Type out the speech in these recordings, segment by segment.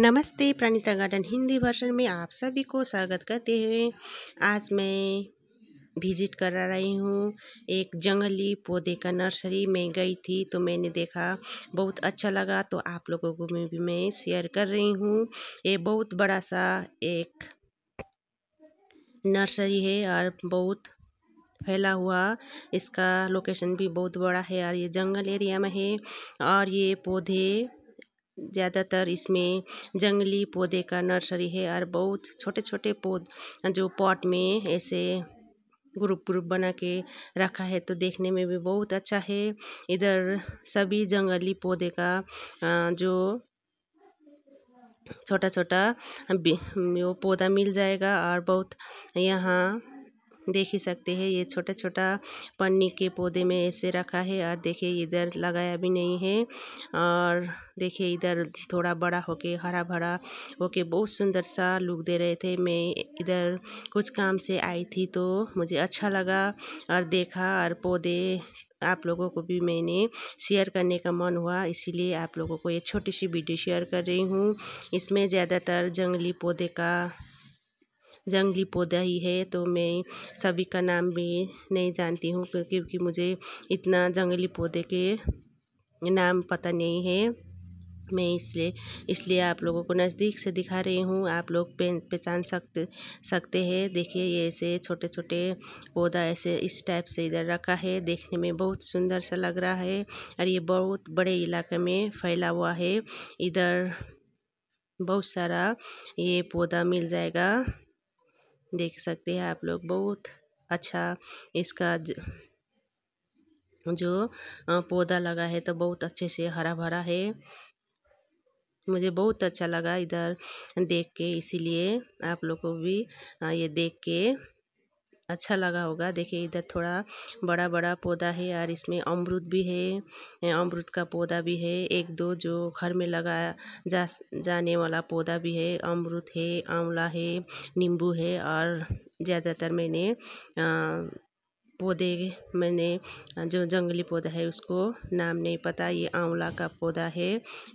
नमस्ते, प्रणीता गार्डन हिंदी वर्षन में आप सभी को स्वागत करते हुए आज मैं विज़िट कर रही हूँ एक जंगली पौधे का नर्सरी में गई थी तो मैंने देखा बहुत अच्छा लगा तो आप लोगों को मैं भी मैं शेयर कर रही हूँ। ये बहुत बड़ा सा एक नर्सरी है और बहुत फैला हुआ, इसका लोकेशन भी बहुत बड़ा है और ये जंगल एरिया में है और ये पौधे ज़्यादातर इसमें जंगली पौधे का नर्सरी है और बहुत छोटे छोटे पौध जो पॉट में ऐसे ग्रुप ग्रुप बना के रखा है तो देखने में भी बहुत अच्छा है। इधर सभी जंगली पौधे का जो छोटा छोटा वो पौधा मिल जाएगा और बहुत यहाँ देख ही सकते हैं, ये छोटा छोटा पन्नी के पौधे में ऐसे रखा है। और देखिए, इधर लगाया भी नहीं है। और देखिए, इधर थोड़ा बड़ा होके हरा भरा होके बहुत सुंदर सा लुक दे रहे थे। मैं इधर कुछ काम से आई थी तो मुझे अच्छा लगा और देखा और पौधे आप लोगों को भी मैंने शेयर करने का मन हुआ। इसीलिए आप लोगों को ये छोटी सी वीडियो शेयर कर रही हूँ। इसमें ज़्यादातर जंगली पौधे का जंगली पौधा ही है तो मैं सभी का नाम भी नहीं जानती हूँ, क्योंकि मुझे इतना जंगली पौधे के नाम पता नहीं है। मैं इसलिए इसलिए आप लोगों को नज़दीक से दिखा रही हूँ, आप लोग पहचान सकते सकते हैं। देखिए, ये ऐसे छोटे छोटे पौधा ऐसे इस टाइप से इधर रखा है, देखने में बहुत सुंदर सा लग रहा है, और ये बहुत बड़े इलाके में फैला हुआ है। इधर बहुत सारा ये पौधा मिल जाएगा। देख सकते हैं आप लोग, बहुत अच्छा इसका जो पौधा लगा है तो बहुत अच्छे से हरा भरा है। मुझे बहुत अच्छा लगा इधर देख के, इसीलिए आप लोग को भी ये देख के अच्छा लगा होगा। देखिए, इधर थोड़ा बड़ा बड़ा पौधा है और इसमें अमरूद भी है अमरूद का पौधा भी है। एक दो जो घर में लगाया जा, जाने वाला पौधा भी है। अमरूद है, आंवला है, नींबू है और ज़्यादातर मैंने पौधे मैंने, जो जंगली पौधा है उसको नाम नहीं पता। ये आंवला का पौधा है।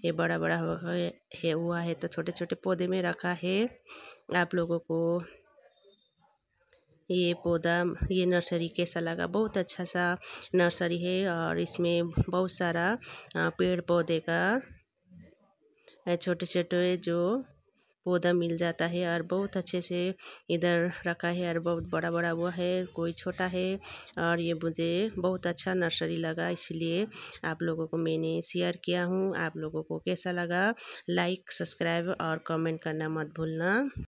ये बड़ा बड़ा हुआ है हुआ है तो छोटे छोटे पौधे में रखा है। आप लोगों को ये पौधा, ये नर्सरी कैसा लगा? बहुत अच्छा सा नर्सरी है और इसमें बहुत सारा पेड़ पौधे का छोटे छोटे जो पौधा मिल जाता है और बहुत अच्छे से इधर रखा है और बहुत बड़ा बड़ा हुआ है, कोई छोटा है और ये मुझे बहुत अच्छा नर्सरी लगा। इसलिए आप लोगों को मैंने शेयर किया हूँ। आप लोगों को कैसा लगा? लाइक, सब्सक्राइब और कमेंट करना मत भूलना।